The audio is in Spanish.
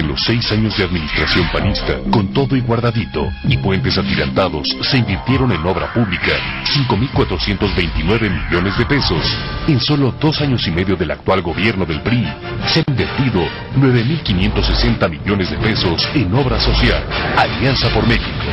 en los seis años de administración panista, con todo y guardadito y puentes atirantados, se invirtieron en obra pública 5.429 millones de pesos. En solo dos años y medio del actual gobierno del PRI, se han invertido 9.560 millones de pesos en obra social. Alianza por México.